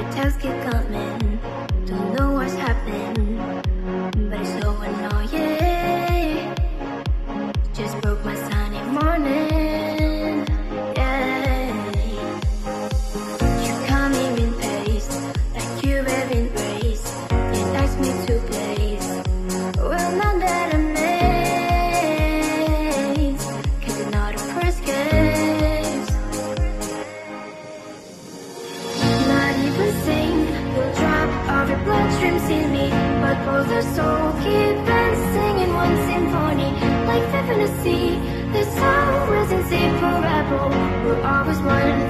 Every text keep coming, don't know what's happening, but it's so annoying. God pulls our soul. Keep dancing in one symphony, like heaven to see. This soul is insane forever. We're always one.